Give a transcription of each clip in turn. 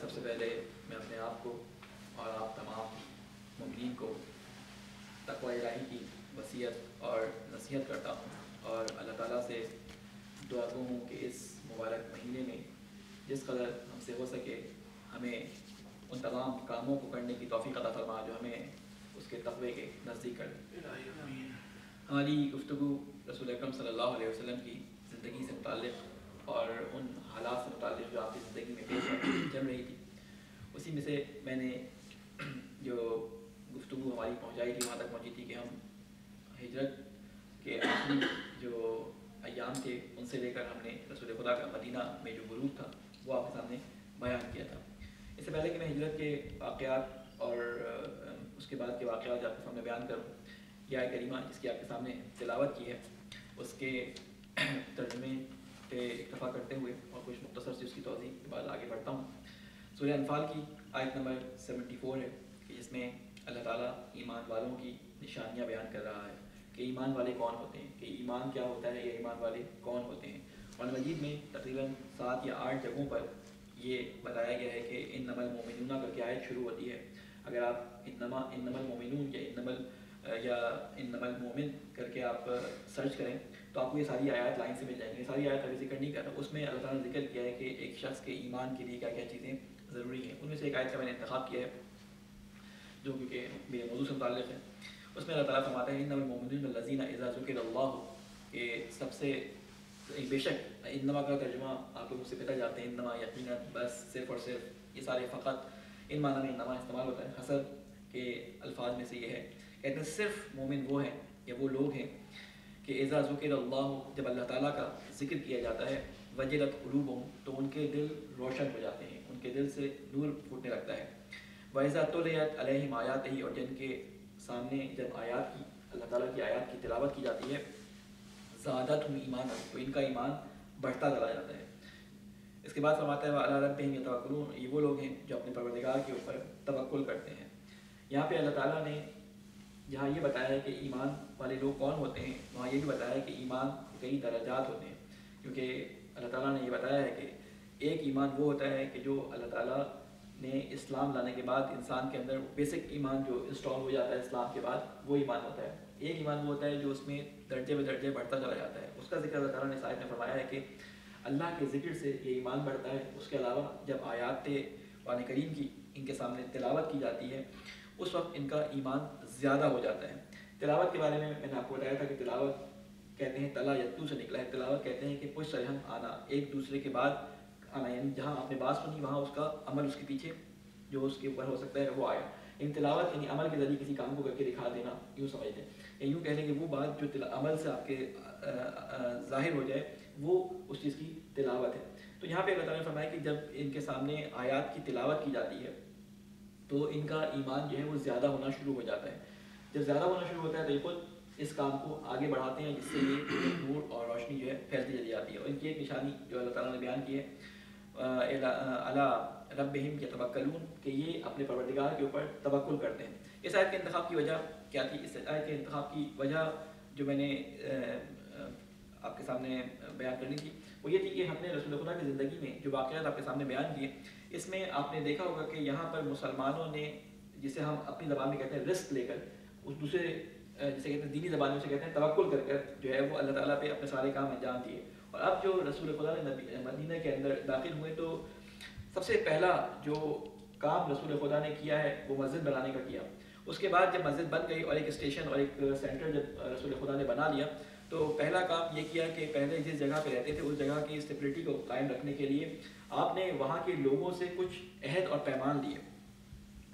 सबसे पहले मैं अपने आप को और आप तमाम मुमिनीन को तकवा इलाही की वसीयत और नसीहत करता हूँ और अल्लाह ताला से दुआ गो हूँ कि इस मुबारक महीने में जिस कदर हमसे हो सके हमें उन तमाम कामों को करने की तौफीक अता फरमा जो हमें उसके तकवे के नज़दीक कर। हमारी गुफ्तु रसूल अकरम सल्लल्लाहु अलैहि वसल्लम की ज़िंदगी से मुतालिक और उन हालात से मुतालिक जो आपकी ज़िंदगी में पेश चल रही थी, उसी में से मैंने जो गुफ्तु हमारी पहुँचाई थी, वहाँ तक पहुँची थी कि हम हिजरत के आखिरी जो अयाम थे, उनसे लेकर हमने रसूल खुदा का मदीना में जो गुरूब था, वो आपके सामने बयान किया था। इससे पहले कि मैं हिजरत के वाक़यात और उसके बाद के वाक़यात आपके सामने बयान करूँ आय करीमा जिसकी आपके सामने तिलावत की है, उसके तर्जमे पे इक्तफा करते हुए और कुछ मुख्तर से उसकी तोज़ी के बाद आगे बढ़ता हूँ। सूर्य अनफाल की आयत नंबर 74 है कि जिसमें अल्लाह ताला ईमान वालों की निशानियाँ बयान कर रहा है कि ईमान वाले कौन होते हैं, कि ईमान क्या होता है या ईमान वाले कौन होते हैं। और मजीद में तकरीबन सात या आठ जगहों पर ये बताया गया है कि इन नमल मोमिनूना करके आयत शुरू होती है। अगर आप इन नमा इन नमल मोमिनून या इन नमल या इन नमल मोमिन करके आप सर्च करें तो आपको ये सारी आयत लाइन से मिल जाएँगी। सारी आयत अभी ज़िक्र नहीं कर रहा उसमें अल्लाह ताला ने ज़िक्र किया है कि एक शख्स के ईमान के लिए क्या क्या चीज़ें ज़रूरी हैं। उनमें से एक आयत का मैंने इंतखब किया है, जो क्योंकि मेरे मौजू से मुतल है। उसमें अल्लाह ताला फरमाता है इन मोमिन लजीना इज़ा ज़ुकिर अल्लाह के सबसे बेशक इनमा का तर्जुमा आप लोग मुझसे पता जाते हैं। इनमा यकीन बस, सिर्फ़ और सिर्फ़ ये सारे फ़कत इन माना में इनमा इस्तेमाल होता है। हसर के अल्फाज में से ये है। कहते हैं, सिर्फ़ मोमिन वो हैं या वो लोग हैं कि एज़ा ज़ुकिर अल्लाह, जब अल्लाह ताला का ज़िक्र किया जाता है, वजलत क़ुलूबुहुम तो उनके दिल रोशन हो जाते हैं, उनके दिल से नूर फूटने लगता है। वैज़ा तुलियत अलैहिम आयात ही और जिनके सामने जब आयात की, अल्लाह ताला की आयात की तिलावत की जाती है ज़्यादा तुम ईमान तो इनका ईमान बढ़ता चला जाता है। इसके बाद फरमाता है अल्लाह रब ये तवक्लून ये वो लोग हैं जो अपने परवरदिगार के ऊपर तवक्ल करते हैं। यहाँ पे अल्लाह ताला ने जहाँ ये बताया है कि ईमान वाले लोग कौन होते हैं? वहाँ ये भी बताया है कि ईमान कई दर्जात होते हैं। क्योंकि अल्लाह ताला ने ये बताया है कि एक ईमान वो होता है कि जो अल्लाह ताला ने इस्लाम लाने के बाद इंसान के अंदर बेसिक ईमान जो इंस्टॉल हो जाता है इस्लाम के बाद, वो ईमान होता है। एक ईमान वो होता है जो उसमें दर्जे ब दर्जे बढ़ता चला जाता है। उसका ज़िक्र अल्लाह ताला ने साहिब ने फरमाया है कि अल्लाह के ज़िक्र से ये ईमान बढ़ता है। उसके अलावा जब आयात, कुरान करीम की इनके सामने तिलावत की जाती है, उस वक्त इनका ईमान ज़्यादा हो जाता है। तिलावत के बारे में मैंने आपको बताया था कि तिलावत कहते हैं, तला यत्तू से निकला है। तिलावत कहते हैं कि पुश सरहम आना, एक दूसरे के बाद आना, यानी जहाँ आपने बात सुनी, वहाँ उसका अमल उसके पीछे जो उसके ऊपर हो सकता है, वो आया। इन तिलावत, यानी अमल के ज़रिए किसी काम को करके दिखा देना, यूँ समझ लें। या कह लें कि वो बात जो अमल से आपके ज़ाहिर हो जाए, वो उस चीज़ की तिलावत है। तो यहाँ पे अल्लाह ताला ने फरमाया कि जब इनके सामने आयात की तिलावत की जाती है तो इनका ईमान जो है वो ज़्यादा होना शुरू हो जाता है। जब ज़्यादा होना शुरू होता है तो ये खुद इस काम को आगे बढ़ाते हैं, जिससे ये नूर और रोशनी जो है फैलती चली जाती है। और इनकी एक निशानी जो अल्लाह ताला ने बयान की है अला रब्बिहिम के तवक्लून कि ये अपने परवरदिगार के ऊपर तवक्कुल करते हैं। इस आयत के इंतखाब की वजह क्या थी? इस आयत के इंतखाब की वजह जो मैंने आपके सामने बयान करनी थी, वो ये थी कि हमने रसूल खुदा की ज़िंदगी में जो वाक़यात आपके सामने बयान किए इसमें आपने देखा होगा कि यहाँ पर मुसलमानों ने, जिसे हम अपनी ज़बान में कहते हैं रिस्क लेकर, उस दूसरे जिसे कहते हैं दीनी ज़बान में उसे कहते हैं तवक्ल कर कर जो है वो अल्लाह ताला पे अपने सारे काम अंजाम दिए। और अब जो रसूल खुदा ने मदीना के अंदर दाखिल हुए तो सबसे पहला जो काम रसूल खुदा ने किया है, वो मस्जिद बनाने का किया। उसके बाद जब मस्जिद बन गई और एक स्टेशन और एक सेंटर जब रसूल खुदा ने बना लिया तो पहला काम ये किया कि पहले जिस जगह पे रहते थे, उस जगह की स्टेबिलिटी को कायम रखने के लिए आपने वहाँ के लोगों से कुछ अहद और पैमान लिए।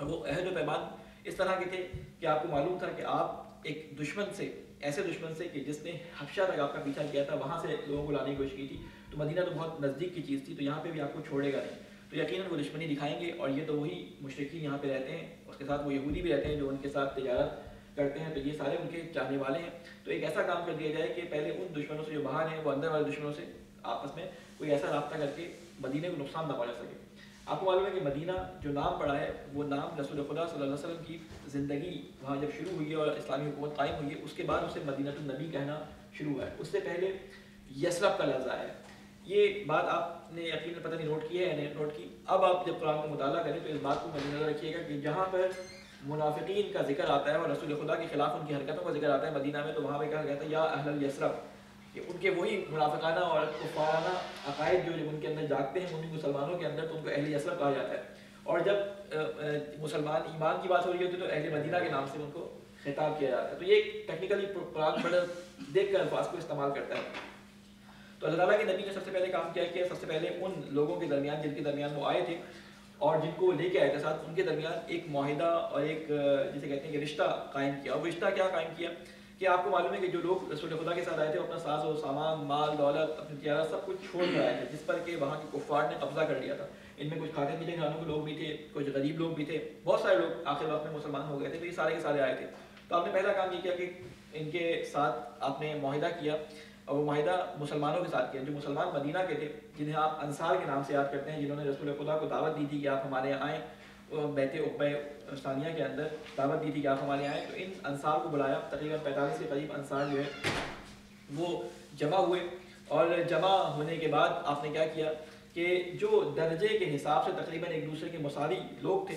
और वो अहद और पैमान इस तरह के थे कि आपको मालूम था कि आप एक दुश्मन से, ऐसे दुश्मन से कि जिसने हफ्शा तक आपका पीछा किया था, वहाँ से लोगों को लाने की कोशिश की थी। तो मदीना तो बहुत नज़दीक की चीज़ थी तो यहाँ पे भी आपको छोड़ेगा नहीं। तो यकीन वो दुश्मनी दिखाएँगे और ये तो वही मुशरकी यहाँ पे रहते हैं, उसके साथ वो यहूदी भी रहते हैं जो उनके साथ तजारत करते हैं। तो ये सारे उनके चाहने वाले हैं। तो एक ऐसा काम कर दिया जाए कि पहले उन दुश्मनों से जो बाहर हैं, वो अंदर वाले दुश्मनों से आपस में कोई ऐसा रबता करके मदीने को नुकसान ना पहुँचा सके आपको मालूम है कि मदीना जो नाम पड़ा है, वो नाम रसूल खुदा सल्लल्लाहु अलैहि वसल्लम की ज़िंदगी वहाँ जब शुरू हुई है और इस्लामी हुकूमत कायम हुई है, उसके बाद उसे मदीना नबी कहना शुरू हुआ है। उससे पहले यसरफ का आया है। ये बात आपने यकीन पता नहीं नोट की है या नोट की? अब आप जब कुरान का मुताला करें तो इस बात को मद्देनजर रखिएगा कि जहाँ पर मुनाफिकीन का ज़िक्र आता है और रसूल खुदा के खिलाफ उनकी हरकतों का ज़िक्र आता है मदीना में तो वहाँ पर कहा गया था या अहल यसरफ। कि उनके वही मुनाफिकाना और कुफाराना अकायद जो उनके अंदर जागते हैं उन मुसलमानों के अंदर तो उनको अहल यसरफ कहा जाता है। और जब मुसलमान ईमान की बात हो रही होती है तो अहल मदीना के नाम से उनको खिताब किया जाता है। तो ये टेक्निकली देख कर अल्फाज को इस्तेमाल करता है। तो अल्लाह ताला के नबी ने सबसे पहले काम किया कि सबसे पहले उन लोगों के दरमियान, जिनके दरमियान वो आए थे, और जिनको लेके आए थे, साथ उनके दरमियान एक माहिदा और एक, जिसे कहते हैं कि रिश्ता कायम किया। और रिश्ता क्या कायम किया? कि आपको मालूम है कि जो लोग रसूल खुदा के साथ आए थे अपना साज और सामान, माल, दौलत, अपनी तैयारा सब कुछ छोड़ कर आए थे, जिस पर कि वहाँ के कुफार ने कब्जा कर लिया था। इनमें कुछ खाते पीते खानों के लोग भी थे, कुछ गरीब लोग भी थे। बहुत सारे लोग आखिर वक्त में मुसलमान हो गए थे तो ये सारे के सारे आए थे। तो आपने पहला काम ये किया कि इनके साथ आपने माहिदा किया, और वो माहिदा मुसलमानों के साथ किया, जो मुसलमान मदीना के थे, जिन्हें आप अंसार के नाम से याद करते हैं, जिन्होंने रसूल खुदा को दावत दी थी कि आप हमारे यहाँ आएँ। बैत उब सानिया के अंदर, दावत दी थी कि आप हमारे आए। तो इन अंसार को बुलाया, तकरीबन पैंतालीस के करीब अंसार जो है, वो जमा हुए। और जमा होने के बाद आपने क्या किया कि जो दर्जे के हिसाब से तकरीबन एक दूसरे के मसाली लोग थे,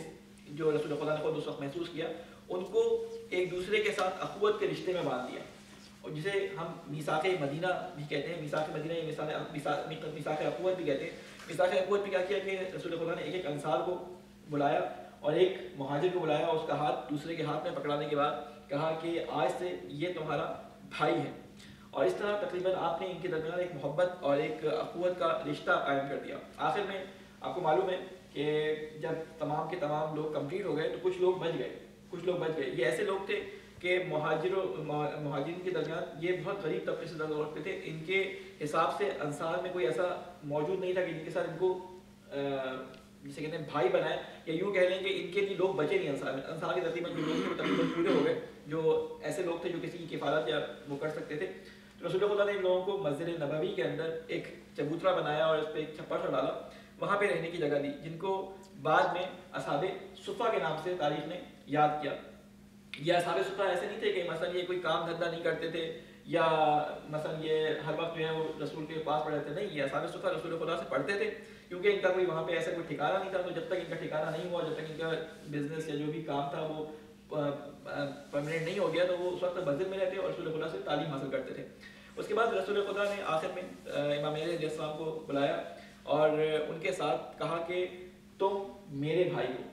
जो रसूल खुदा ने खुद उस वक्त महसूस किया, उनको एक दूसरे के साथ अखवत के रिश्ते में बाँध दिया। और जिसे हम मिसाक मदीना भी कहते हैं। मिसाक मदीना या मिसाक अखवत भी कहते हैं। मिसाक अखवत भी क्या किया कि रसूल खुदा ने एक एक अंसार को बुलाया और एक महाजिर को बुलाया और उसका हाथ दूसरे के हाथ में पकड़ाने के बाद कहा कि आज से ये तुम्हारा भाई है। और इस तरह तकरीबन आपने इनके दरमियान एक मोहब्बत और एक अखवत का रिश्ता कायम कर दिया। आखिर में आपको मालूम है कि जब तमाम के तमाम लोग कंप्लीट हो गए तो कुछ लोग बच गए, कुछ लोग बच गए। ये ऐसे लोग थे कि महाजिरों महाजिर के दरमियान ये बहुत गरीब तबके से दर्द रखते थे। इनके हिसाब से अंसार में कोई ऐसा मौजूद नहीं था कि जिनके साथ इनको जिसे कहते हैं भाई बनाए, या यूँ कह लें कि इनके लिए लोग बचे नहीं, अंसार में अंसार की धरती में जो लोग थे तकरीबन पूरे हो गए, जो ऐसे लोग थे जो किसी की किफ़ारत या वो कर सकते थे। तो रसूल खुदा ने इन लोगों को मस्जिद नबवी के अंदर एक चबूतरा बनाया और इस पर एक छप्पर डाला, वहाँ पे रहने की जगह दी, जिनको बाद में असाब सुफ़ा के नाम से तारीख ने याद किया। ये असाब सुफ़ा ऐसे नहीं थे कि मसलन ये कोई काम धंधा नहीं करते थे, या मसलन ये हर वक्त जो है वो रसूल के पास पढ़े थे नहीं, ये असाब सुफ़ा रसूल खुदा से पढ़ते थे। क्योंकि इनका कोई वहाँ पे ऐसा कोई ठिकाना नहीं था तो जब तक इनका ठिकाना नहीं हुआ, जब तक इनका बिज़नेस या जो भी काम था वो परमानेंट नहीं हो गया तो वो उस वक्त मस्जिद में रहते और रसूल खुदा से तालीम हासिल करते थे। उसके बाद रसूल खुदा ने आखिर में इमाम इस्लाम को बुलाया और उनके साथ कहा कि तुम मेरे भाई हो।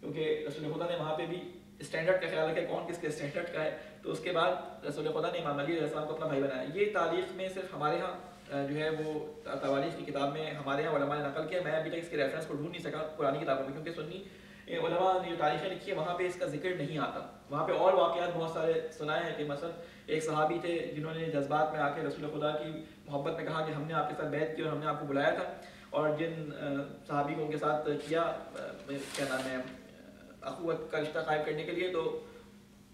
क्योंकि रसूल खुदा ने वहाँ पे भी स्टैंडर्ड का ख्याल रखा कौन किसके स्टैंडर्ड का है। तो उसके बाद रसूल खुदा ने इमाम अली को अपना भाई बनाया। ये तारीख में सिर्फ़ हमारे यहाँ जो है वो तवारीख की किताब में हमारे यहाँ ने नकल किया। मैं अभी तक इसके रेफरेंस को ढूंढ नहीं सका पुरानी किताबों में, क्योंकि सुन्नी ने जो तारीखें लिखी है, वहाँ पे इसका ज़िक्र नहीं आता। वहाँ पे और वाक़ात बहुत सारे सुनाए हैं कि मसल एक सहाबी थे जिन्होंने जज्बात में आके रसूल खुदा की मोहब्बत में कहा कि हमने आपके साथ बैत की और हमने आपको बुलाया था। और जिन सहाबी को उनके साथ किया क्या नाम है, अखवत का रिश्ता कायम करने के लिए तो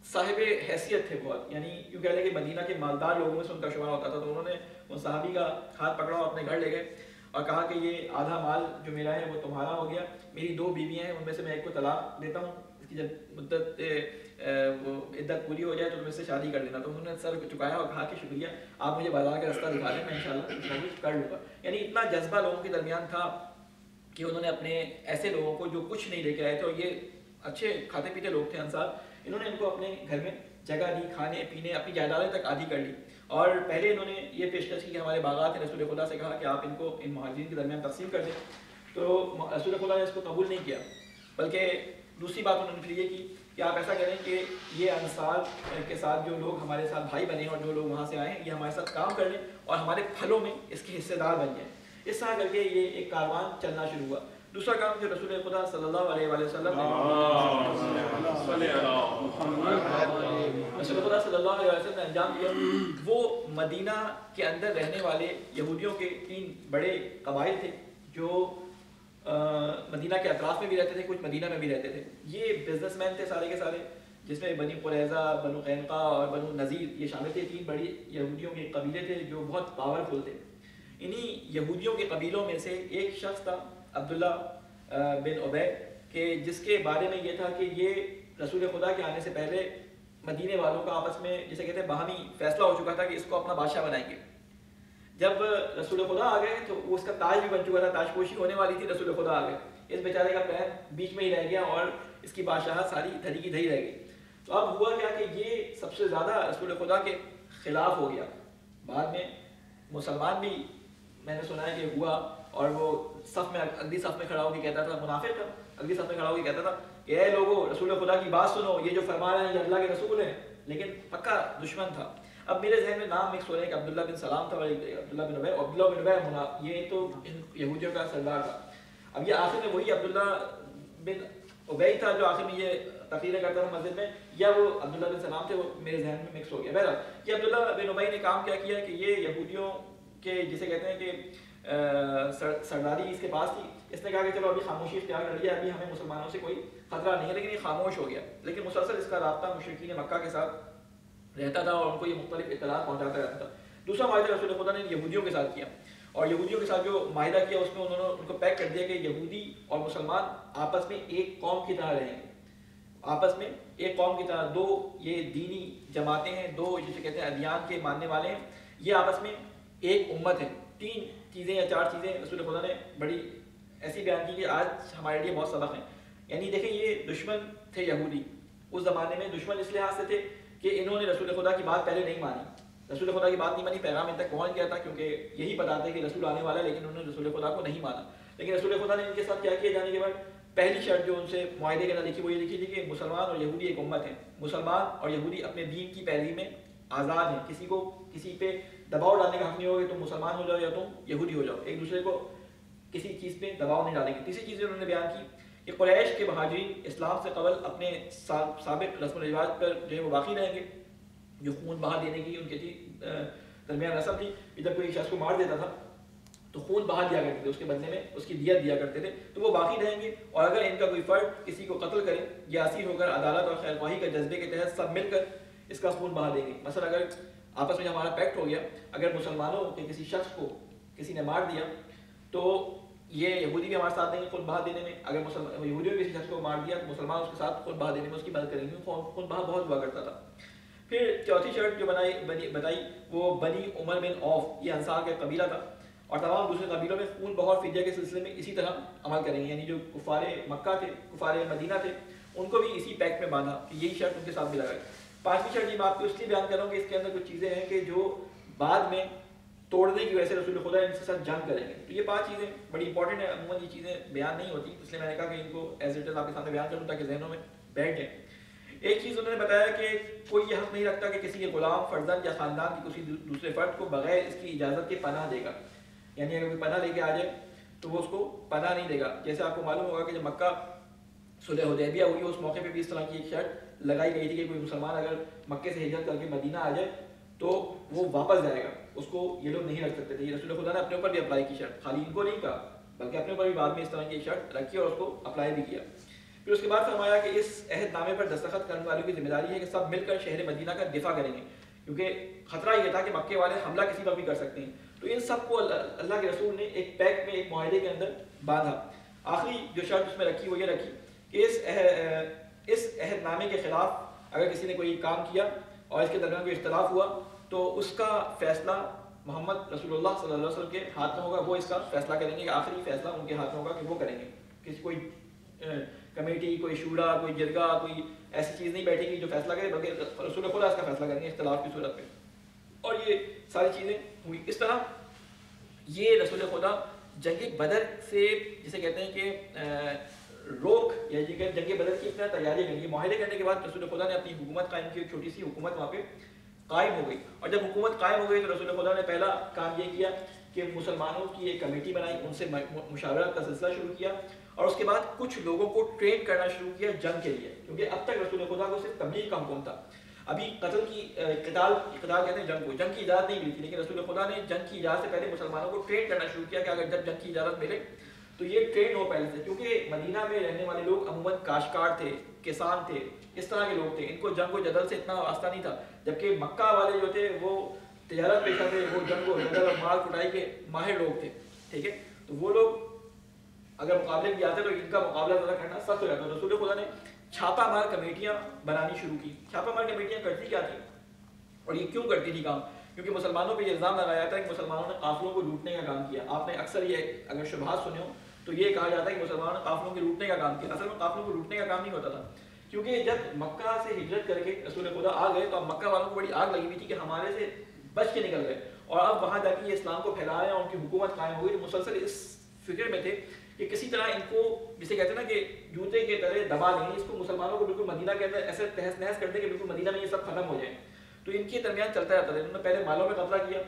साहिब हैसियत थे बहुत। यानी यूँ कह लें कि मदीना के मालदार लोगों में से उनका शुमार होता था तो उन्होंने उन साहबी का हाथ पकड़ा और अपने घर ले गए और कहा कि ये आधा माल जो मेरा है वो तुम्हारा हो गया। मेरी दो बीवियाँ हैं, उनमें से मैं एक को तलाक देता हूँ। इसकी जब मुद्दत वो इद्दत पूरी हो जाए तो तुम इससे शादी कर देना तो उन्होंने सर चुकाया और कहा कि शुक्रिया, आप मुझे बाज़ार का रास्ता दिखा दें, मैं इंशाल्लाह कुछ कर लूँगा। यानी इतना जज्बा लोगों के दरमियान था कि उन्होंने अपने ऐसे लोगों को जो कुछ नहीं लेके आए थे, और ये अच्छे खाते पीते लोग थे अंसार, इन्होंने इनको अपने घर में जगह दी, खाने, पीने, अपनी जायदादें तक आदि कर ली। और पहले इन्होंने ये पेशकश की कि हमारे बागात रसूल खुदा से कहा कि आप इनको, इन महाजिन के दरमियान तकसीम कर दें। तो रसूल खुदा ने इसको कबूल नहीं किया। बल्कि दूसरी बात उन्होंने फिर ये की कि आप ऐसा करें कि ये अंसार के साथ जो लोग हमारे साथ भाई बने और जो लोग वहाँ से आए हैं, ये हमारे साथ काम कर लें और हमारे फलों में इसके हिस्सेदार बन जाए। इस तरह करके ये एक कारवान चलना शुरू हुआ। दूसरा काम जो रसूल खुदा सल्लल्लाहु अलैहि वसल्लम ने। रसूल खुदा सल्लल्लाहु अलैहि वसल्लम ने अंजाम दिया वो मदीना के अंदर रहने वाले यहूदियों के तीन बड़े कबाइल थे, जो मदीना के अतराफ में भी रहते थे, कुछ मदीना में भी रहते थे। ये बिजनेसमैन थे सारे के सारे, जिसमें बनी कुरैज़ा, बनु कैनका और बनु नज़ीर, ये शामिल थे। तीन बड़ी यहूदियों के कबीले थे, जो बहुत पावरफुल थे। इन्हीं यहूदियों के कबीलों में से एक शख्स था अब्दुल्ला बिन उबैद, के जिसके बारे में ये था कि ये रसूल खुदा के आने से पहले मदीने वालों का आपस में, जिसे कहते हैं बाहमी, फैसला हो चुका था कि इसको अपना बादशाह बनाएँगे। जब रसूल खुदा आ गए तो उसका ताज भी बन चुका था, ताजपोशी होने वाली थी, रसूल खुदा आ गए। इस बेचारे का पैर बीच में ही रह गया और इसकी बादशाह सारी धरी की धरी रह गई। तो अब हुआ क्या कि ये सबसे ज़्यादा रसूल खुदा के खिलाफ हो गया। बाद में मुसलमान भी, मैंने सुना है कि हुआ और वो सफ में, अगली सफ में खड़ा होकर कहता था, मुनाफिक था अगली सफ में खड़ा होकर कहता था ए लोगों, रसूल खुदा की बात सुनो, ये जो फरमा रहे हैं, ये अल्लाह के रसूल हैं। लेकिन पक्का दुश्मन था। अब मेरे जहन में नाम मिक्स हो रहे हैं कि अब्दुल्ला बिन सलाम था अब्दुल्ला बिन उबैर अब्दुल्ला बिन उबैर मुना, ये तो यहूदियों का सरदार था। अब ये आखिर में वही अब्दुल्ला बिन उबई था जो आखिर में ये तकरीरें करता था मस्जिद में, या वो अब्दुल्ला बिन सलाम थे, वो मेरे जहन में मिक्स हो गया। बहरहाल, ये अब्दुल्ला बिन उबई ने काम क्या किया कि ये यहूदियों के, जिसे कहते हैं कि सरदारी इसके पास थी। इसने कहा कि चलो अभी खामोशी इख्तियार कर लिया, अभी हमें मुसलमानों से कोई खतरा नहीं है, लेकिन ये खामोश हो गया। लेकिन मुसलसल इसका रबता मुशरकिन मक्का के साथ रहता था और उनको ये मुख्तलिफ़ इतला पहुँचाता रहता था। दूसरा माहिदा रसूल खुदा ने यहूदियों के साथ किया और यहूदियों के साथ जो माहिदा किया, उसमें उन्होंने उनको पैक कर दिया कि यहूदी और मुसलमान आपस में एक कौम की तरह रहेंगे। आपस में एक कौम की तरह, दो ये दीनी जमातें हैं, दो जिसे कहते हैं अदियान के मानने वाले हैं। ये आपस में एक उम्मत है, तीन चीज़ें या चार चीज़ें रसूल खुदा ने बड़ी ऐसी बयान की कि आज हमारे लिए बहुत सबक हैं। यानी देखें, ये दुश्मन थे यहूदी। उस ज़माने में दुश्मन इस लिहाज से थे कि इन्होंने रसूल खुदा की बात पहले नहीं मानी। रसूल खुदा की बात नहीं मानी, पैगाम इन तक पहुँच गया था, क्योंकि यही पता था कि रसूल आने वाला है, लेकिन उन्होंने रसूल खुदा को नहीं माना। लेकिन रसूल खुदा ने इनके साथ क्या किया जाने के बाद? पहली शर्त जो उनसे माहे के अंदर लिखी, वो ये लिखी थी कि मुसलमान और यहूदी एक उम्मत है। मुसलमान और यहूदी अपने दीन की पैरवी में आज़ाद हैं। किसी को, किसी पे दबाव डालने का हक नहीं होगा तुम मुसलमान हो जाओ या तुम यहूदी हो जाओ। एक दूसरे को किसी चीज़ पे दबाव नहीं डालेंगे। तीसरी चीज़ उन्होंने बयान की कि क्रैश के महाजरीन इस्लाम से कबल अपने सबक रस्म रिवाज पर जो है वो बाकी रहेंगे। जो खून बहा देने की उनकी थी दरमियान रसम थी कि जब कोई शख्स को मार देता था तो खून बहा दिया करते थे, उसके बदले में उसकी दियत दिया करते थे तो वो बाकी रहेंगे। और अगर इनका कोई फ़र्द किसी को कत्ल करे या असीर होकर अदालत और खैरवाही के जज्बे के तहत सब मिलकर इसका खून बहा देंगे। मसल अगर आपस में हमारा पैक्ट हो गया, अगर मुसलमानों के किसी शख्स को किसी ने मार दिया तो ये यहूदी भी हमारे साथ देंगे खुद बहा देने में। अगर मुसलमान यहूदी ने किसी शख्स को मार दिया तो मुसलमान उसके साथ खुद बहा देने में उसकी मदद करेंगे खुद बहा बहुत हुआ करता था। फिर चौथी शर्ट जो बनाई, बनी, बताई, वो बनी उमर बिन औफ, ये अंसार का कबीला था। और तमाम दूसरे कबीलों में खून बहुत फिदिया के सिलसिले में इसी तरह अमल करेंगे। यानी जो कुफारे मक्का थे, कुफारे मदीना थे, उनको भी इसी पैक में बांधा। कि यही शर्ट उनके साथ भी लगाई। पांचवी शर्ट ये मैं आपको इसलिए बयान कर रहा हूँ कि इसके अंदर कुछ चीज़ें हैं कि जो बाद में तोड़ने की वजह से रसूल खुदा इनके साथ जंग करेंगे। तो ये पाँच चीज़ें बड़ी इंपॉर्टेंट है। अमूमन ये चीज़ें बयान नहीं होती, इसलिए मैंने कहा कि इनको एज इट इज़ आपके सामने बयान करूँ ताकि जहनों में बैठ जाए। एक चीज़ उन्होंने बताया कि कोई यह हक नहीं रखता कि किसी के गुलाम फर्जन या ख़ानदान की किसी दूसरे फ़र्द को बगैर इसकी इजाज़त के पनाह देगा। यानी अगर कोई पनाह लेके आ जाए तो वो उसको पनाह नहीं देगा। जैसे आपको मालूम होगा कि जब मक्का सुलह हुदैबिया हुई, उस मौके पर भी इस तरह की एक शर्त लगाई गई थी कि कोई मुसलमान अगर मक्के से हिजरत करके मदीना आ जाए तो वो वापस जाएगा। उसको ये लोग नहीं रख सकते थे। रसूल खुदा ने अपने ऊपर भी अप्लाई की शर्त। खाली इनको नहीं कहा, बल्कि अपने ऊपर भी बाद में इस तरह की शर्त रखी और उसको अप्लाई भी किया। फिर उसके बाद फरमाया कि इस अहदनामे पर दस्तखत करने वालों की ज़िम्मेदारी है कि सब मिलकर शहर मदीना का दिफा करेंगे। क्योंकि खतरा ये था कि मक्के वाले हमला किसी पर भी कर सकते हैं। तो इन सबको अल्लाह के रसूल ने एक पैक में, एक माहे के अंदर बांधा। आखिरी जो शर्त उसमें रखी, वो ये रखी कि इस इस अहदनामे के खिलाफ अगर किसी ने कोई काम किया और इसके दरमियान कोई इख्तलाफ हुआ तो उसका फैसला मोहम्मद रसूलुल्लाह सल्लल्लाहु अलैहि वसल्लम के हाथ में होगा। वो इसका फैसला करेंगे आखिरी फैसला उनके हाथ में होगा कि वो करेंगे। किसी, कोई कमेटी, कोई शूरा, कोई जरगा, कोई ऐसी चीज़ नहीं बैठेगी जो फैसला करे, बल्कि रसूल खुदा इसका फैसला करेंगे इख्तलाफ की सूरत में और ये सारी चीज़ें हुई। इस तरह ये रसूल खुदा जंग बदर से जिसे कहते हैं कि रोक, या जंग बदर की इतना तैयारी करी माहे करने के बाद रसूल खुदा ने अपनी हुकूमत कायम की, छोटी सी हुकूमत वहाँ पे कायम हो गई। और जब हुकूमत कायम हो गई तो रसूल खुदा ने पहला काम ये किया कि मुसलमानों की एक कमेटी बनाई, उनसे मुशावरत का सिलसिला शुरू किया, और उसके बाद कुछ लोगों को ट्रेन करना शुरू किया जंग के लिए, क्योंकि अब तक रसूल खुदा को सिर्फ़ तबलीग का हुक्म था। अभी कतल की कताल कताल कहते हैं जंग को, जंग की इजाज़त नहीं मिली थी, लेकिन रसूल खुदा ने जंग की इजाज़त से पहले मुसलमानों को ट्रेन करना शुरू किया कि अगर जब जंग की इजाज़त मिले तो ये ट्रेन हो पहले से, क्योंकि मदीना में रहने वाले लोग अमूमन काशकार थे, किसान थे, इस तरह के लोग थे। इनको जंग व जदल से इतना वास्ता नहीं था, जबकि मक्का वाले जो थे, वो तजारत पेशा थे वो जंग व जदल और माल कुटाई के माहिर लोग थे, ठीक है? तो वो लोग अगर मुकाबले में आते तो इनका मुकाबला ज़्यादा करना सख्त हो जाता रसूल खुदा ने छापा मार कमेटियाँ बनानी शुरू की। छापा मार कमेटियाँ करती क्या थी? और ये क्यों करती थी काम? क्योंकि मुसलमानों पे इल्ज़ाम लगाया था कि मुसलमानों ने काफिलों को लूटने का काम किया। आपने अक्सर ये, अगर शुभात सुने हो तो ये कहा जाता है कि मुसलमानों काफिलों के लूटने का काम किया। असल में काफिलों को लूटने का काम नहीं होता था। क्योंकि जब मक्का से हिजरत करके रसूल खुदा आ गए तो अब मक्का वालों को बड़ी आग लगी हुई थी कि हमारे से बच के निकल गए। और अब वहाँ जाके ये इस्लाम को फैला रहे हैं उनकी हुकूमत कायम हुई तो मुसलसल इस फ़िक्र में थे कि किसी तरह इनको, जिसे कहते हैं ना कि जूते के तरह दबा लेंगे इसको मुसलमानों को बिल्कुल मदीना के अंदर ऐसे तहस नहस कर दे कि बिल्कुल मदीना में ये सब खत्म हो जाए। तो इनके दरमियान चलता रहता था। इन्होंने पहले मालों में कब्जा किया।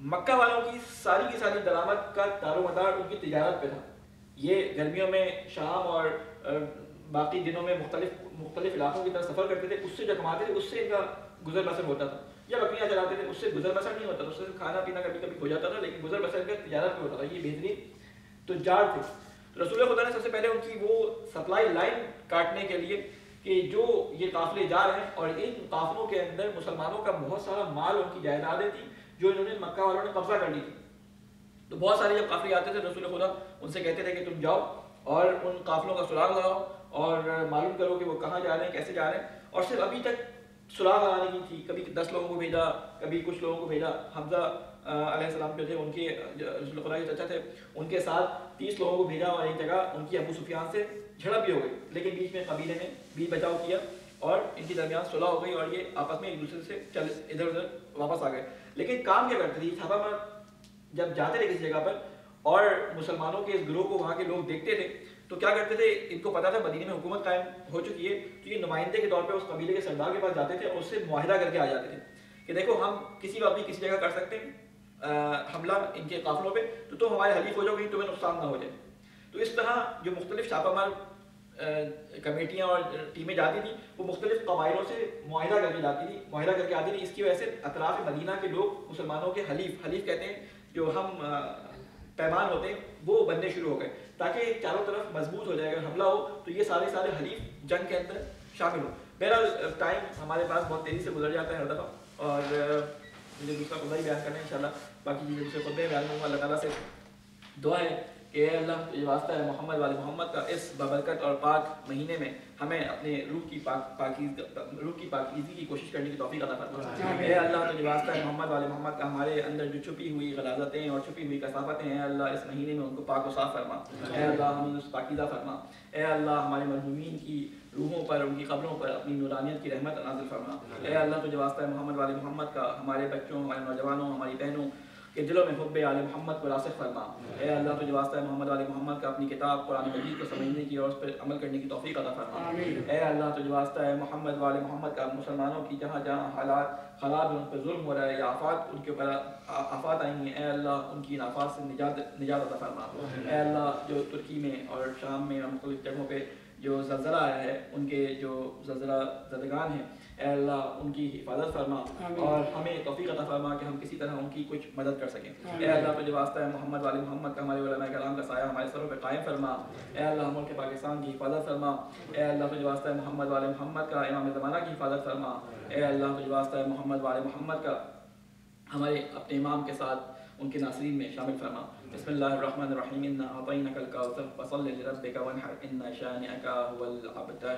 मक्का वालों की सारी की सारी दरामद का दारोमदार उनकी तजारत पे था। ये गर्मियों में शाम और बाकी दिनों में मुख्तलिफ़ मुख्तलिफ़ इलाकों की तरफ़ सफ़र करते थे, उससे जो कमाते थे, उससे इनका गुजर बसर होता था। या बकरियाँ चलाते थे, उससे गुजर बसर नहीं होता उससे खाना पीना कभी कभी हो जाता था, लेकिन गुजर बसर का तजारत पे होता था, ये बेहतरीन तो जार थे। तो रसूल खुदा ने सबसे पहले उनकी वो सप्लाई लाइन काटने के लिए कि जो ये काफिले जा रहे हैं, और इन काफिलों के अंदर मुसलमानों का बहुत सारा माल उनकी जायदादें थी, जो इन्होंने मक्का वालों ने कब्जा कर ली थी। तो बहुत सारे जब काफिले आते थे, रसूल खुदा उनसे कहते थे कि तुम जाओ और उन काफिलों का सुराग लगाओ और मालूम करो कि वो कहाँ जा रहे हैं, कैसे जा रहे हैं। और सिर्फ़ अभी तक सुराग लगाने की थी। कभी दस लोगों को भेजा, कभी कुछ लोगों को भेजा। हमजा अलैहिस्सलाम जो थे, उनके रसूल खुदा के चचा थे, उनके साथ तीस लोगों को भेजा और एक जगह उनकी अबू सुफियान से झड़प भी हो गई। लेकिन बीच में कबीले ने बीच बचाव किया और इनके दरमियान सुलह हो गई और ये आपस में एक दूसरे से चल इधर उधर वापस आ गए। लेकिन काम क्या करते थे? छापा जब जाते थे किसी जगह पर और मुसलमानों के इस ग्रोह को वहाँ के लोग देखते थे तो क्या करते थे? इनको पता था मदीने में हुकूमत कायम हो चुकी है तो ये नुमाइंदे के तौर पर उस कबीले के सरदार के पास जाते थे और उससे मुआहिदा करके आ जाते थे कि देखो, हम किसी वक्त भी किसी जगह कर सकते हैं हमला इनके काफिलों पे तो तुम हमारे हलीफ हो जाओ, कहीं तुम्हें नुकसान ना हो जाए। तो इस तरह जो मुख्तलिफ़ छापामार कमेटियाँ और टीमें जाती थी, वो मुख्तलिफ़ कबाइलों से मुआहिदा करके जाती थी, मुआहिदा करके आती थी। इसकी वजह से अतराफ मदीना के लोग मुसलमानों के हलीफ हलीफ कहते हैं जो हम पैमान होते हैं, वो बनने शुरू हो गए। ताकि चारों तरफ़ मज़बूत हो जाएगा, हमला हो तो ये सारे सारे हलीफ जंग के अंदर शामिल हो। बहरहाल टाइम हमारे पास बहुत तेज़ी से गुजर जाता है हर दफ़ा। और मुझे दूसरा खुदा ही बयान करना है, इंशाल्लाह। बाकी चीज़ें दूसरे खुद बयान करूँगा अल्लाह ताला से। दुआ है कि ए अल्लाह ये वास्ता है मोहम्मद वाले मोहम्मद का इस बबरकत और पाक महीने में हमें अपने रूह की पाक पाकीज़ रूह की पाकीज़गी की कोशिश करने की तौफीक अता फरमा। ए अल्लाह तुझे वास्ता है मोहम्मद वाले मोहम्मद का हमारे अंदर जो छुपी हुई गलाजतें और छुपी हुई कसाफतें हैं अल्लाह इस महीने में उनको पाक व साफ़ फरमा। ए अल्लाह हमें उस पाकीज़ा फरमा। ए अल्लाह हमारे मरहूमीन की रूहों पर उनकी कब्रों पर अपनी नूरानियत की रहमत नाजिल फरमा। ए अल्लाह तुझे वास्ता है मोहम्मद वाले मोहम्मद का हमारे बच्चों हमारे नौजवानों हमारी बहनों के दिलों में हुब्बे आल मोहम्मद को रासिक फरमा। ए अल्लाह तुझे वास्ता है मोहम्मद वाले मोहम्मद का अपनी किताब कुरान मजीद को समझने की और उस पर अमल करने की तोफ़ी अदा फरमा। ए अल्लाह तुझे वास्ता है मोहम्मद वाले मोहम्मद का मुसलमानों की जहाँ जहाँ हालात खराब है उन पर जुल्म हो रहा है या आफात उनके ऊपर आफात आई हैं अल्लाह उनकी इन आफात से निजात निजात अदा फरमा। ए अल्लाह जो तुर्की में और शाम में और मुख्तलिफ़ जगहों पे जो जलजला आया है उनके जो जलजला जदगान हैं अल्लाह उनकी हिफाजत फरमा और हमें तौफीक अता फरमा कि हम किसी तरह उनकी कुछ मदद कर सकें। अल्लाह तुझे वास्ता है मोहम्मद वाले मोहम्मद का हमारे कराम का साया हमारे सरों पर कायम फरमा। अल्लाह मुल्क पाकिस्तान की हिफाजत फरमा। अल्लाह तुझे वास्ता है मोहम्मद वाले मोहम्मद का इमाम ज़माना की हिफाजत फरमा। अल्लाह तुझे वास्ता है मोहम्मद वाले मोहम्मद का हमारे अपने इमाम के साथ उनके नासरीन में शामिल फरमा बिस्मिल्लाहिर्रहमानिर्रहीम इन्ना अतैनकल कौसर फसल्लि लिरब्बिका वनहर इन्ना शानिअका हुवल अबतर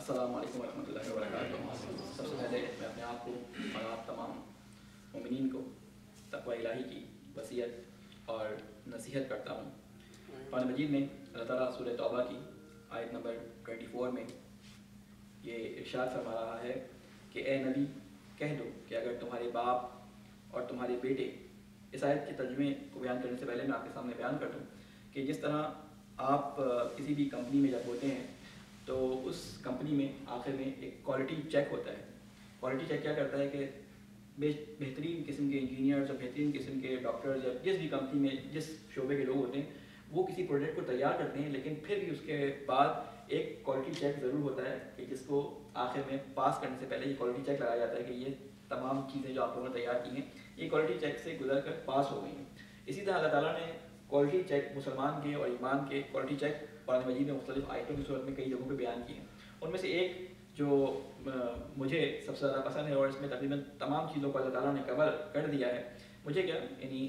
अस्सलाम वालेकुम रहमतुल्लाहि व बरकातुहू सबसे पहले मैं अपने आप को और आप तमाम मुमिनीन को तकवा इलाही की वसीयत और नसीहत करता हूँ। कुरान मजीद में अल्लाह ताला सूरह तौबा की आयत नंबर 24 में ये इरशाद फरमा रहा है कि, ए नबी, कह दो कि अगर तुम्हारे बाप और तुम्हारे बेटे इस आयत के तर्जुमे को बयान करने से पहले मैं आपके सामने बयान कर दूँ कि जिस तरह आप किसी भी कंपनी में जब होते हैं तो उस कंपनी में आखिर में एक क्वालिटी चेक होता है। क्वालिटी चेक क्या करता है कि बेहतरीन किस्म के इंजीनियर्स और बेहतरीन किस्म के डॉक्टर्स या जिस भी कंपनी में, जिस शोबे के लोग होते हैं, वो किसी प्रोडक्ट को तैयार करते हैं, लेकिन फिर भी उसके बाद एक क्वालिटी चेक ज़रूर होता है कि जिसको आखिर में पास करने से पहले ये क्वालिटी चेक लगाया जाता है कि ये तमाम चीज़ें जो आप लोगों ने तैयार की हैं, ये क्वालिटी चेक से गुजर कर पास हो गई हैं। इसी तरह अल्लाह ताला ने क्वालिटी चेक मुसलमान के और ईमान के क्वालिटी चेक कुरान मजीद में मुख्तलिफ़ आयतों की सूरत में कई जगहों पर बयान किए हैं। उनमें से एक जो मुझे सबसे ज़्यादा पसंद है और इसमें तकरीबन तमाम चीज़ों को अल्लाह ने कवर कर दिया है। मुझे क्या, यानी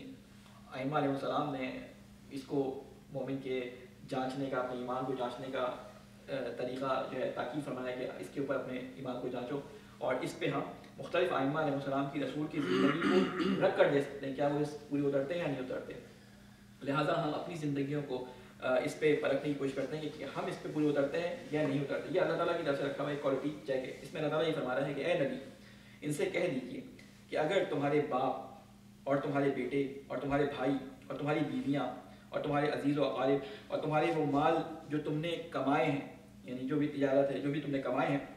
आइमाम ने इसको मोमिन के जांचने का, अपने ईमान को जांचने का तरीक़ा जो है ताकि फरमाया कि इसके ऊपर अपने ईमान को जांचो। और इस पे हम मुख्तलिफ़ आइमाम की रसूल की ज़िंदगी को रख कर दे सकते हैं। क्या वो इस, पूरी उतरते हैं या नहीं उतरते? लिहाजा हम अपनी ज़िंदगियों को इस पे परखने की कोशिश करते हैं कि हम इस पे पूरे उतरते हैं या नहीं उतरते। ये अल्लाह ताला की तरफ़ से रखा हुआ एक क्वालिटी चेक है। इसमें अल्लाह ताला ये फरमा रहा है कि ए नबी, इनसे कह दीजिए कि अगर तुम्हारे बाप और तुम्हारे बेटे और तुम्हारे भाई और तुम्हारी बीवियाँ और तुम्हारे अज़ीज़ व अकारिब और तुम्हारे वो माल जो तुमने कमाए हैं, यानी जो भी तजारत है, जो भी तुमने कमाए हैं,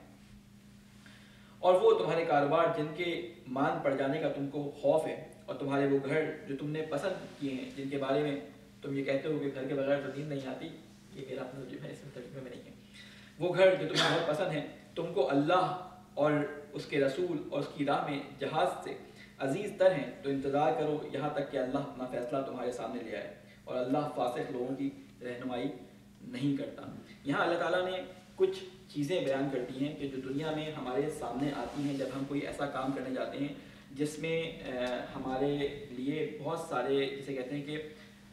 और वो तुम्हारे कारोबार जिनके मान पड़ जाने का तुमको खौफ है और तुम्हारे वो घर जो तुमने पसंद किए हैं, जिनके बारे में तुम ये कहते हो कि घर के बगैर तो नींद नहीं आती, ये मेरा अपना जो है इसमें तर्जुमे में नहीं है। वो घर जो तुम्हें बहुत पसंद है, तुमको अल्लाह और उसके रसूल और उसकी राह में जहाज़ से अज़ीज़ तर हैं तो इंतज़ार करो यहाँ तक कि अल्लाह अपना फ़ैसला तुम्हारे सामने ले आए। और अल्लाह फासिक लोगों की रहनुमाई नहीं करता। यहाँ अल्लाह ताला ने कुछ चीज़ें बयान कर दी हैं कि जो दुनिया में हमारे सामने आती हैं, जब हम कोई ऐसा काम करने जाते हैं, जिसमें हमारे लिए बहुत सारे, जिसे कहते हैं कि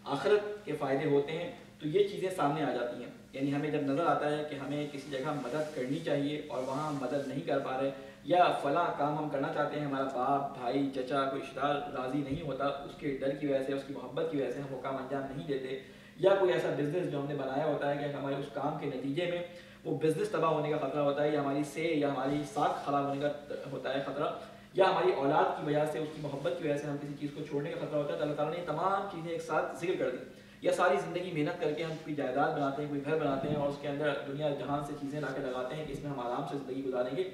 आखिरत के फ़ायदे होते हैं तो ये चीज़ें सामने आ जाती हैं। यानी हमें जब नज़र आता है कि हमें किसी जगह मदद करनी चाहिए और वहाँ मदद नहीं कर पा रहे, या फला काम हम करना चाहते हैं, हमारा बाप, भाई, चचा, कोई रिश्तेदार राज़ी नहीं होता, उसके डर की वजह से, उसकी मोहब्बत की वजह से हम वो काम अंजाम नहीं देते, या कोई ऐसा बिज़नेस जो हमने बनाया होता है कि हमारे उस काम के नतीजे में वो बिज़नेस तबाह होने का खतरा होता है, या हमारी से, या हमारी साख खराब होने का होता है खतरा या हमारी औलाद की वजह से, उसकी मोहब्बत की वजह से हम किसी चीज़ को छोड़ने का खतरा होता है तो अल्लाह ताला ने तमाम चीज़ें एक साथ ज़िक्र कर दी। या सारी ज़िंदगी मेहनत करके हम कोई जायदाद बनाते हैं, कोई घर बनाते हैं और उसके अंदर दुनिया जहान से चीज़ें ला लगाते हैं कि इसमें हम आराम से ज़िंदगी गुजारेंगे।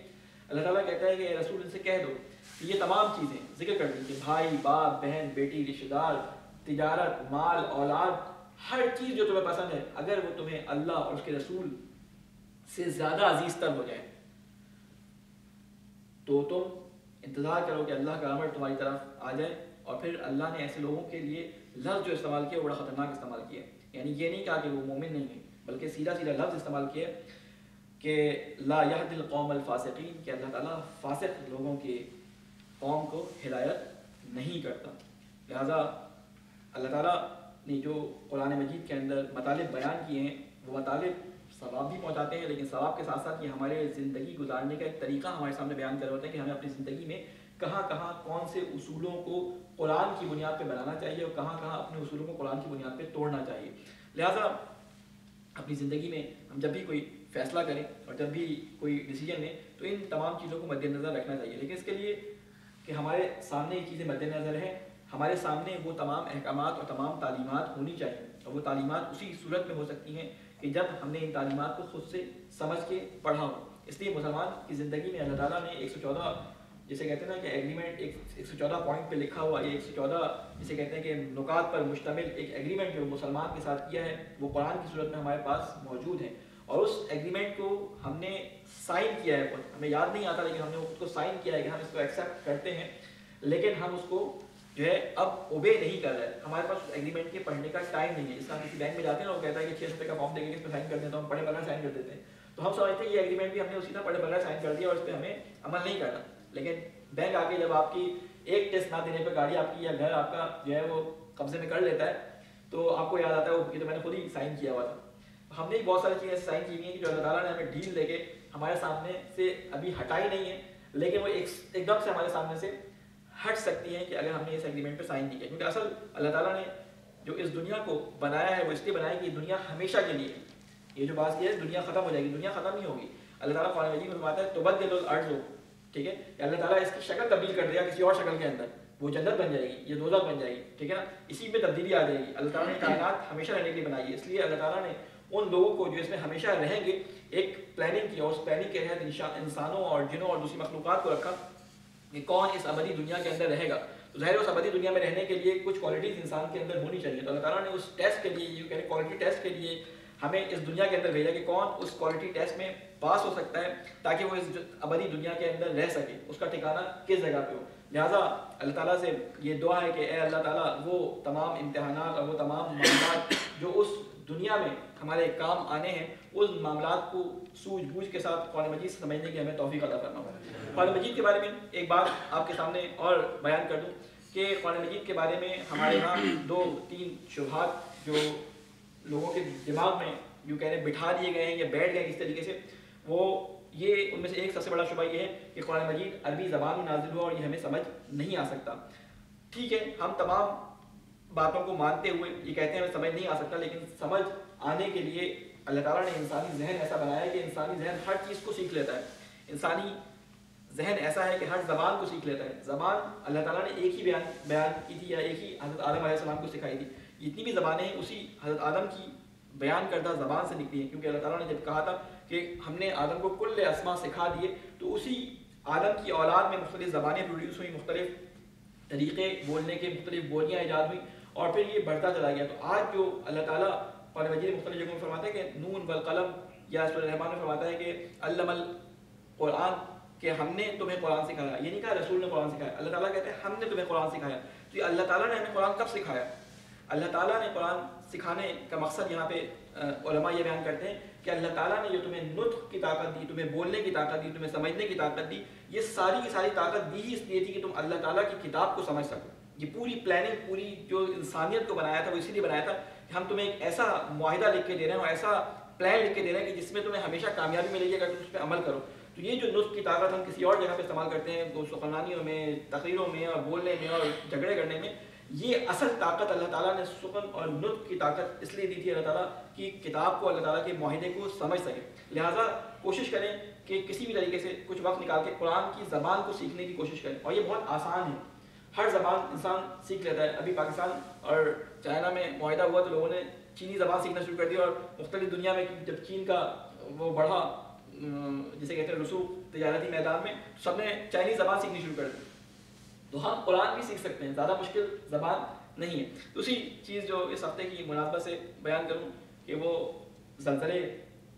अल्लाह ताला कहता है कि, "ए रसूल, इनसे कह दो कि ये तमाम चीज़ें ज़िक्र कर दी कि भाई, बाप, बहन, बेटी, रिश्तेदार, तिजारत, माल, औलाद, हर चीज़ जो तुम्हें पसंद है, अगर वो तुम्हें अल्लाह और उसके रसूल से ज़्यादा अज़ीज़ तर हो जाए तो तुम इंतज़ार करो कि अल्लाह का अमर तुम्हारी तरफ़ आ जाए और फिर अल्लाह ने ऐसे लोगों के लिए लफ्ज़ जो इस्तेमाल किया बड़ा ख़तरनाक इस्तेमाल किया यानी ये नहीं कहा कि वो मोमिन नहीं है, बल्कि सीधा सीधा लफ्ज़ इस्तेमाल किया कि ला यहदिल कौम फासिकीन, कि अल्लाह ताला फासिक लोगों के कौम को हिदायत नहीं करता। लिहाजा अल्लाह ताला ने जो कुरान मजीद के अंदर मतालब बयान किए हैं, वो मतालब सवाब भी पहुंचाते हैं, लेकिन सवाब के साथ साथ ये हमारे ज़िंदगी गुजारने का एक तरीका हमारे सामने बयान कर होते हैं कि हमें अपनी ज़िंदगी में कहाँ कहाँ कौन से उसूलों को कुरान की बुनियाद पर बनाना चाहिए और कहाँ कहाँ अपने उसूलों को कुरान की बुनियाद पर तोड़ना चाहिए। लिहाजा अपनी ज़िंदगी में हम जब भी कोई फैसला करें और जब भी कोई डिसीज़न लें तो इन तमाम चीज़ों को मद्देनज़र रखना चाहिए। लेकिन इसके लिए कि हमारे सामने ये चीज़ें मद्देनज़र हैं, हमारे सामने वो तमाम अहकाम और तमाम तालीमत होनी चाहिए और वो तालीमत उसी सूरत में हो सकती हैं कि जब हमने इन तालीमत को खुद से समझ के पढ़ा हो इसलिए मुसलमान की ज़िंदगी में अल्लाह ने एक सौ चौदह, जैसे कहते हैं ना कि एग्रीमेंट एक एक सौ चौदह पॉइंट पर लिखा हुआ, ये एक सौ चौदह, जिसे कहते हैं कि नुकात पर मुश्तमिल एक एग्रीमेंट जो मुसलमान के साथ किया है, वो कुरान की सूरत में हमारे पास मौजूद है। और उस एग्रीमेंट को हमने साइन किया है, हमें याद नहीं आता लेकिन हमने उसको साइन किया है कि हम इसको एक्सेप्ट करते हैं, लेकिन हम उसको जो है, अब ओबे नहीं कर रहा है। हमारे पास एग्रीमेंट के पढ़ने का टाइम नहीं है। जिसका किसी बैंक में जाते हैं और कहता है कि छः रुपये का फॉर्म देंगे इस पर साइन कर देते हैं हम पढ़े बगैर साइन कर देते हैं। तो हम समझते हैं ये एग्रीमेंट भी हमने उसी तरह पढ़े बगैर साइन कर दिया और इस पर हमें अमल नहीं करना। लेकिन बैंक आके जब आपकी एक टेस्ट ना देने पर गाड़ी आपकी या घर आपका जो है वो कब्जे में कर लेता है तो आपको याद आता है वो तो मैंने खुद ही साइन किया हुआ था। हमने बहुत सारी चीज़ें साइन की हुई हैं कि जो अल्लाह ताला ने हमें डील देके हमारे सामने से अभी हटाई नहीं है, लेकिन वो एकदम से हमारे सामने से हट सकती हैं कि अगर हमने इस एग्रीमेंट पर साइन किया क्योंकि असल अल्लाह ताला ने जो इस दुनिया को बनाया है, वो इसलिए बनाया कि दुनिया हमेशा के लिए ये जो बात की है, दुनिया ख़त्म हो जाएगी, दुनिया ख़त्म नहीं होगी। अल्लाह ताला कुरान में फरमाता है, तुबद्दिल अर्ज़ हो ठीक है? अल्लाह ताला इसकी शक्ल तब्दील कर देगा किसी और शक्ल के अंदर। वो जन्नत बन जाएगी, ये दोजख बन जाएगी, ठीक है ना? इसी में तब्दीली आ जाएगी। अल्लाह ताला ने कायनात हमेशा रहने के लिए बनाई है। इसलिए अल्लाह ताला ने उन लोगों को जो इसमें हमेशा रहेंगे, एक प्लानिंग की और उस प्लानिंग के तहत इंसानों और जिनों और दूसरी मखलूक को रखा कि कौन इस अबदी दुनिया के अंदर रहेगा? तो ज़ाहिर उस अबदी दुनिया में रहने के लिए कुछ क्वालिटीज़ इंसान के अंदर होनी चाहिए। तो अल्लाह ताला ने उस टेस्ट के लिए यू कह रहे क्वालिटी टेस्ट के लिए हमें इस दुनिया के अंदर भेजा कि कौन उस क्वालिटी टेस्ट में पास हो सकता है, ताकि वो इस अबदी दुनिया के अंदर रह सके। उसका ठिकाना किस जगह पे हो? लिहाजा अल्लाह ताला से ये दुआ है कि अल्लाह ताला, वो तमाम इम्तहान और वो तमाम मामला जो उस दुनिया में हमारे काम आने हैं उन मामला को सूझबूझ के साथ कुरान मजीद समझने की हमें तोफ़ी अदा करना होगा कुरान मजीद के बारे में एक बात आपके सामने और बयान कर दूँ कि कुरान मजीद के बारे में हमारे यहाँ दो, तीन शुभात जो लोगों के दिमाग में यूँ कह रहे बिठा दिए गए हैं या बैठ गए इस तरीके से, वो ये उनमें से एक सबसे बड़ा शुबा ये है कि कुरान मजीद अरबी ज़बान में नाजिल हुआ और ये हमें समझ नहीं आ सकता। ठीक है, हम तमाम बातों को मानते हुए ये कहते हैं हमें समझ नहीं आ सकता, लेकिन समझ आने के लिए अल्लाह ताला ने इंसानी जहन ऐसा बनाया कि इंसानी जहन हर चीज़ को सीख लेता है। इंसानी जहन ऐसा है कि हर ज़बान को सीख लेता है। ज़बान अल्लाह ताला ने एक ही बयान बयान की थी या एक ही हज़रत आदम को सिखाई थी। जितनी भी ज़बानें हैं उसी हज़रत आदम की बयान करदा ज़बान से निकली है। क्योंकि अल्लाह ताला ने जब कहा था कि हमने आदम को कुल असमा सिखा दिए तो उसी आदम की औलाद में मुख्तलिफ़ ज़बानें प्रोड्यूस हुई, मुख्तलिफ़ तरीक़े बोलने के, मुख्तलिफ़ बोलियाँ ईजाद हुई और फिर ये बढ़ता चला गया। तो आज जो अल्लाह ताला पर वज़ीर मुख्तलिफ़ जगहों में फरमाता है कि नून बल कलम, या रहमान में फरमाता है कि अल्लमल कुरान, कि हमने तुम्हें कुरान सिखाया। ये नहीं कहा रसूल ने कुरान सिखाया। अल्लाह ताला कहते हैं, हमने तुम्हें कुरान सिखाया। तो ये अल्लाह ताला ने हमें कुरान कब सिखाया? अल्लाह ताला ने कुरान सिखाने का मकसद यहाँ पे उलमा ये बयान करते हैं कि अल्लाह ताला ने जो तुम्हें नुत्क की ताकत दी, तुम्हें बोलने की ताकत दी, तुम्हें समझने की ताकत दी, ये सारी की सारी ताकत दी ही इसलिए थी कि तुम अल्लाह ताला की किताब को समझ सको। ये पूरी प्लानिंग पूरी जो इंसानियत को बनाया था, वो इसीलिए बनाया था हम तुम्हें एक ऐसा माहिदा लिख के दे रहे हैं और ऐसा प्लान लिख के दे रहे हैं कि जिसमें तुम्हें हमेशा कामयाबी मिलेगी अगर तुम उस पर अमल करो। तो ये जो नुस्ख की ताकत हम किसी और जगह पे इस्तेमाल करते हैं सुखनानियों में, तकरीरों में और बोलने में और झगड़े करने में, ये असल ताकत अल्लाह ताला ने सुकन और नुत की ताकत इसलिए दी थी अल्लाह ताला कि किताब को अल्लाह ताला के माहे को समझ सके। लिहाजा कोशिश करें कि किसी भी तरीके से कुछ वक्त निकाल के कुरान की ज़बान को सीखने की कोशिश करें। और ये बहुत आसान है। हर ज़बान इंसान सीख लेता है। अभी पाकिस्तान और चाइना में माहिदा हुआ तो लोगों ने चीनी ज़बान सीखना शुरू कर दिया और मुख्तलि दुनिया में जब चीन का वो बढ़ा जिसे कहते हैं रसूख तजारती मैदान में सबने चाइनीज़ ज़बान सीखनी शुरू कर दी। तो हम कुरान भी सीख सकते हैं, ज़्यादा मुश्किल ज़बान नहीं है। दूसरी चीज़ जो इस हफ़्ते की मुनासबत से बयान करूँ कि वो जलजले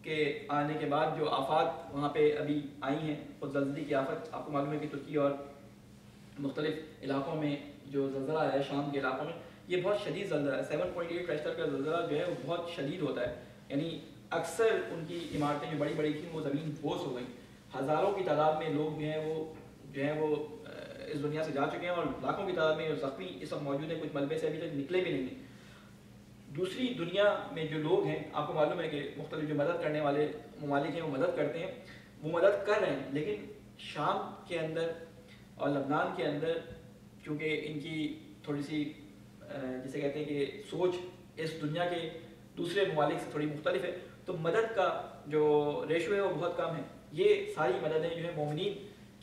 के आने के बाद जो आफात वहाँ पे अभी आई हैं, वो जल्जली की आफत आपको मालूम है कि तुर्की और मुख्तलिफ़ इलाकों में जो जल्जला है, शाम के इलाकों में ये बहुत शदीद जल्जला है। सेवन पॉइंट एट रेस्टर का जल्जला जो है वो बहुत शदीद होता है। यानी अक्सर उनकी इमारतें जो बड़ी बड़ी थी, वो ज़मीन बोस हो गई। हज़ारों की तादाद में लोग जो हैं वो, जो है वो इस दुनिया से जा चुके हैं और लाखों की तादाद में जख्मी इस वक्त मौजूद है, कुछ मलबे से अभी तक निकले भी नहीं दूसरी दुनिया में जो लोग हैं, आपको मालूम है कि मुख्तलिफ़ जो मदद करने वाले ममालिक हैं, वो मदद करते हैं। वो मदद कर रहे हैं, लेकिन शाम के अंदर और लबनान के अंदर, चूँकि इनकी थोड़ी सी जिसे कहते हैं कि सोच इस दुनिया के दूसरे ममालिक से थोड़ी मुख्तलिफ़ है तो मदद का जो रेशो है वो बहुत कम है। ये सारी मददें जो है मोमिन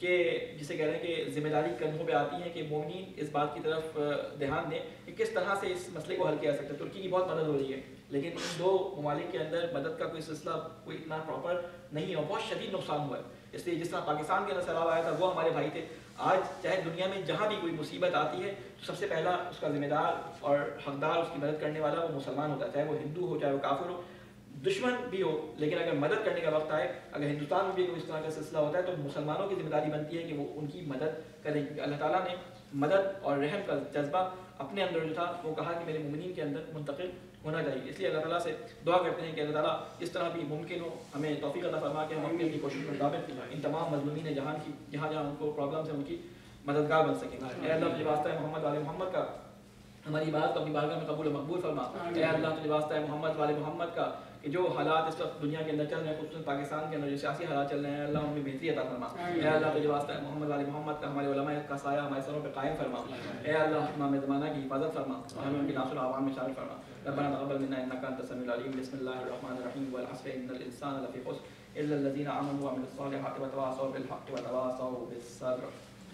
के, जिसे कह रहे हैं कि ज़िम्मेदारी कंधों पे आती हैं कि मोमिन इस बात की तरफ़ ध्यान दें कि किस तरह से इस मसले को हल किया जा सकता है। तुर्की की बहुत मदद हो रही है, लेकिन इन दो ममालिक के अंदर मदद का कोई सिलसिला, कोई इतना प्रॉपर नहीं है बहुत शदीद नुकसान हुआ है। इसलिए जिस तरह पाकिस्तान के अंदर सैलाब आया था, वो हमारे भाई थे। आज चाहे दुनिया में जहाँ भी कोई मुसीबत आती है तो सबसे पहला उसका जिम्मेदार और हकदार उसकी मदद करने वाला वो मुसलमान होता है, चाहे वो हिंदू हो, चाहे वो काफिर हो, दुश्मन भी हो, लेकिन अगर मदद करने का वक्त आए, अगर हिंदुस्तान में भी कोई इस तरह का सिलसिला होता है तो मुसलमानों की ज़िम्मेदारी बनती है कि वो उनकी मदद करें। अल्लाह ताला ने मदद और रहम का जज्बा अपने अंदर जो था, वो कहा कि मेरे मुमिन के अंदर मुंतकिल होना चाहिए। इसलिए अल्लाह ताला से दुआ करते हैं कि अल्लाह ताला इस तरह भी मुमकिन हो हमें तोफ़ी अदा फरमा के हम अपनी अपनी कोशिश के मुताबिक इन तमाम मजलूमिन जहान की जहाँ जहाँ उनको प्रॉब्लम्स हैं उनकी मददगार बन सके। अल्लाह के वास्ता मोहम्मद वाले मोहम्मद का। हमारी बात अपनी बारगाह में कबूल मकबूल फरमा। अल्लाह तुझे वास्ता है मोहम्मद वाले मोहम्मद का। कि जो हालात इस वक्त दुनिया के अंदर चल रहे हैं खुसूस पाकिस्तान के अंदर जो सियासी हालात चल रहे हैं अल्लाह उनमें बेहतरी अता फरमा ए अल्लाह तुझे वास्ता है मोहम्मद वाले मोहम्मद का हमारे उलमा का साया हमारे सरों पर कायम फरमा ए अल्लाह इमाम ज़माना की हिफाजत फरमा और हमें उनके नासुल आवाम में शामिल फरमा रब्बना तक़ब्बल मिन्ना इन्नका अंतस समीउल अलीम बिस्मिल्लाहिर रहमानिर रहीम वल अस्र इन्नल इंसाना लफी खुस्र इल्ला allazina amanu wa amilus salihati wa tawasaw bil haqqi wa tawasaw bis sabr